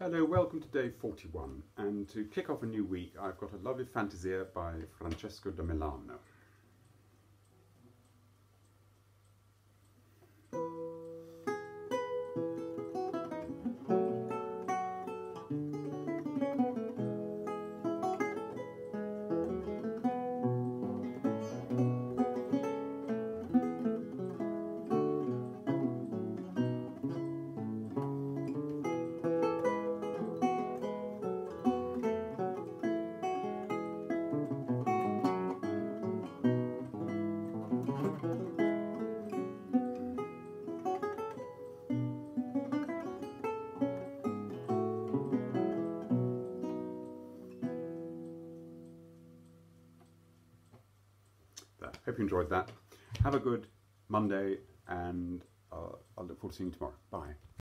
Hello, welcome to day 41 and to kick off a new week I've got a lovely fantasia by Francesco da Milano. Hope you enjoyed that. Have a good Monday and uh, I'll look forward to seeing you tomorrow. Bye.